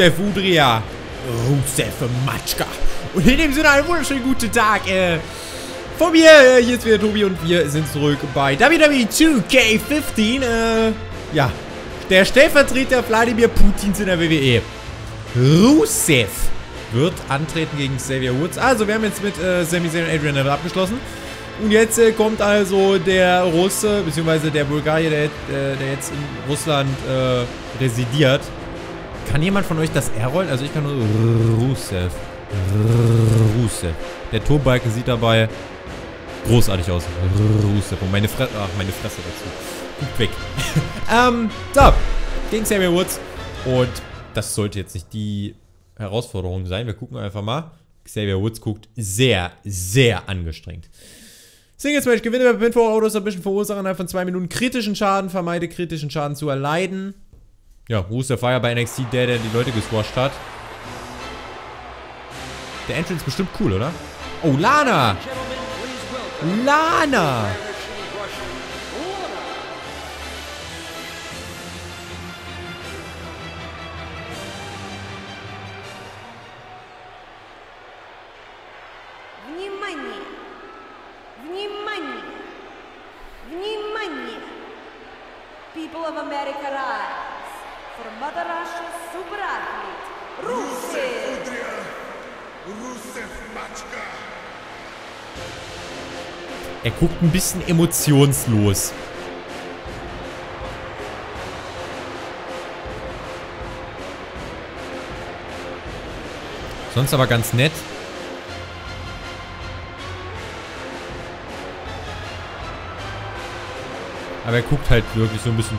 Rusev Udria. Rusev Matschka. Und in dem Sinne einen wunderschönen guten Tag. Äh, von mir, äh, ist wieder Tobi und wir sind zurück bei WWE 2K15. Äh, ja, der Stellvertreter Wladimir Putins in der WWE. Rusev wird antreten gegen Xavier Woods. Also, wir haben jetzt mit äh, Sami Zayn und Adrian Neville abgeschlossen. Und jetzt äh, kommt also der Russe, beziehungsweise der Bulgarier, der, äh, der jetzt in Russland äh, residiert. Kann jemand von euch das R rollen? Also ich kann nur Rusev. Rusev. Der Turbalken sieht dabei großartig aus. Rusev. Und meine Fresse, ach, meine Fresse dazu. Gut weg. ähm, so. Gegen Xavier Woods. Und das sollte jetzt nicht die Herausforderung sein. Wir gucken einfach mal. Xavier Woods guckt sehr, sehr angestrengt. Singles Match gewinne bei Pinfall Autos ein bisschen verursachen innerhalb von zwei Minuten kritischen Schaden, vermeide kritischen Schaden zu erleiden. Ja, Rusev war ja bei NXT der, der die Leute gesquasht hat. Der Entrance ist bestimmt cool, oder? Oh, Lana! Lana! People of America rise. Mother Russia super athlete, Rusev! Rusev Matschka. Er guckt ein bisschen emotionslos. Sonst aber ganz nett. Aber er guckt halt wirklich so ein bisschen.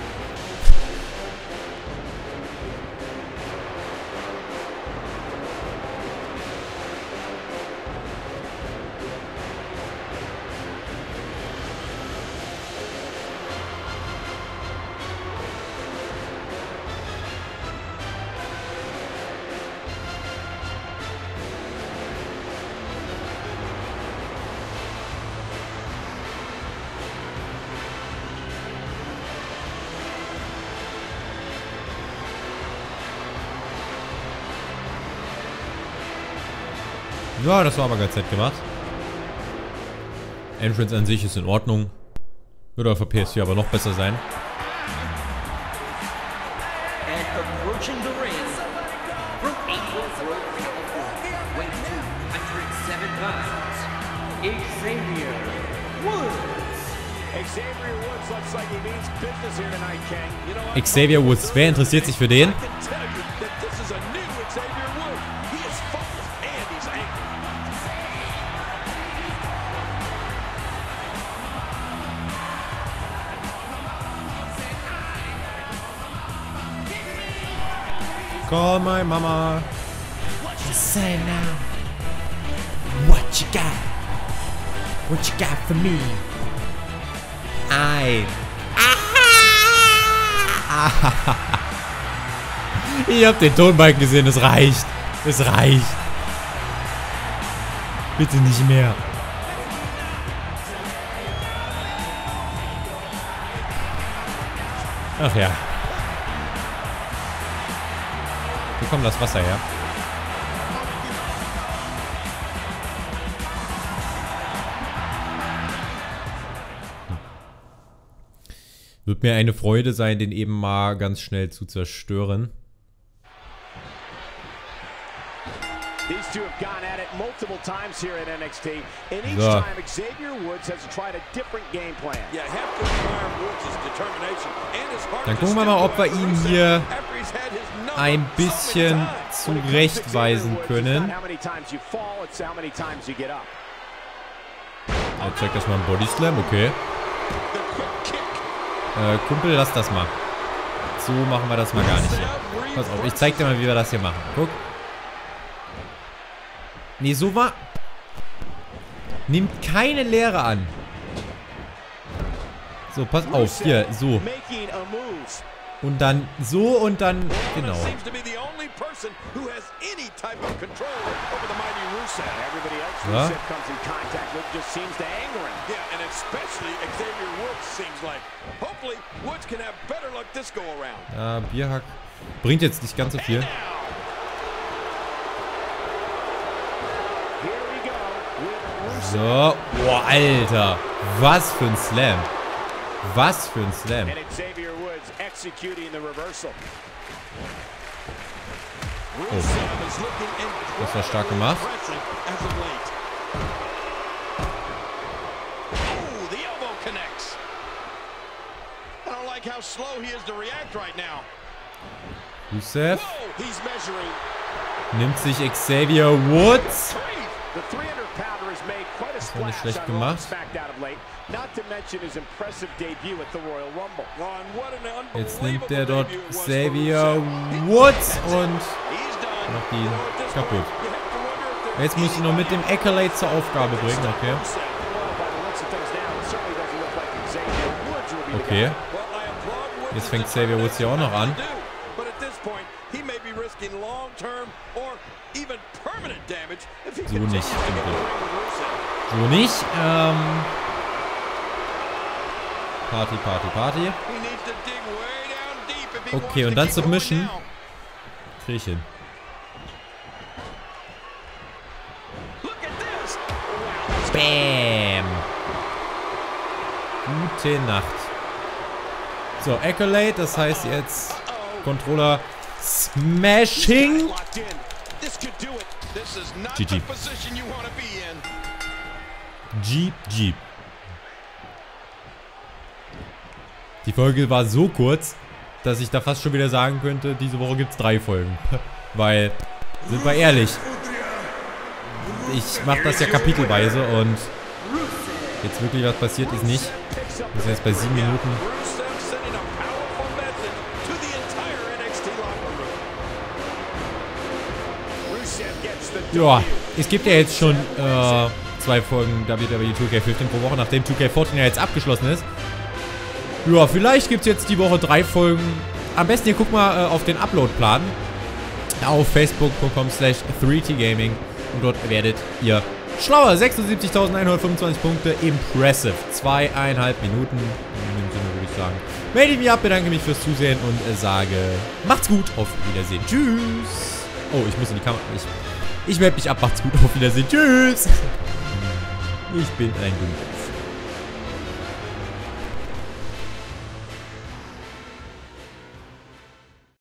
Ja, das war aber ganz nett gemacht. Entrance an sich ist in Ordnung. Würde auf der PS4 aber noch besser sein. and approaching the ring from April Grove, California, weighing 207 pounds, Xavier Woods. Xavier Woods looks like he means business here tonight, King. You know, what? Xavier Woods, wer interessiert sich für den? And he's angry. Call my mama. Say now. What you got? What you got for me? I. Ich hab den Tonbalken gesehen, es reicht. Es reicht. Bitte nicht mehr. Ach ja. Wo kommt das Wasser her? Wird mir eine Freude sein, den eben mal ganz schnell zu zerstören. These two have gone at it multiple times here at NXT, and each So. time Xavier Woods has tried a different game plan. Yeah, have to admire Woods' determination and his heart Dann gucken wir mal, ob wir ihn hier ein so bisschen zurechtweisen können. not how many times you fall, it's how many times you get up. Er zeigt das mal ein Body Slam, okay. Äh, Kumpel, lass das mal. So machen wir das mal gar nicht hier. Pass auf, ich zeig dir mal, wie wir das hier machen. Guck. Nee, so war... Nimmt keine Lehre an. So, pass auf. Hier, so. Und dann so und dann... Genau. Ja. Ja, Bierhack bringt jetzt nicht ganz so viel. Here we go with Rusev. So. Boah, Alter. Was für ein Slam. Was für ein Slam. Looking Das war stark gemacht. Oh, measuring. nimmt sich Xavier Woods. Three. The 300-pounder has made quite a war nicht splash schlecht gemacht. Jetzt nimmt er dort Xavier. Woods und macht this kaputt. Jetzt muss ich noch mit dem Accolade zur Aufgabe bringen, okay. Okay. Jetzt fängt Xavier Woods hier auch noch an. He may be risking long-term or even permanent damage if he So continues nicht, to get. So nicht. Ähm. Party, Party, Party. Okay, und dann Submission. Krieg ich hin. Bam. Gute Nacht. So, Accolade, das heißt jetzt Controller Smashing. GG. Jeep. Die Folge war so kurz, dass ich da fast schon wieder sagen könnte, diese Woche gibt es drei Folgen. Weil, sind wir ehrlich, ich mache das ja kapitelweise und jetzt wirklich was passiert ist nicht. Wir sind jetzt bei sieben Minuten. Ja, es gibt ja jetzt schon äh, zwei Folgen WWE 2K15 pro Woche, nachdem 2K14 ja jetzt abgeschlossen ist. Ja, vielleicht gibt es jetzt die Woche drei Folgen. Am besten ihr guckt mal äh, auf den Uploadplan auf facebook.com slash 3tgaming und dort werdet ihr schlauer. 76.125 Punkte, impressive. Zweieinhalb Minuten, in dem Sinne würde ich sagen. Melde ich mich ab, bedanke mich fürs Zusehen und äh, sage, macht's gut, auf Wiedersehen, tschüss. Oh, ich muss in die Kamera, ich melde mich ab, macht's gut, auf Wiedersehen, tschüss. Ich bin ein Günther.